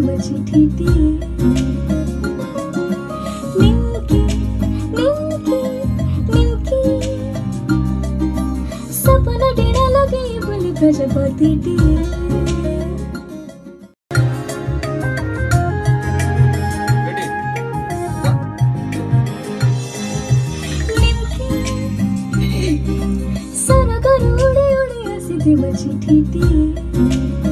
बजती थी निमकी निमकी निमकी सपना डेरा लगे बोल गजबती थी सारा घर उड़ी उड़ी हसी थी थी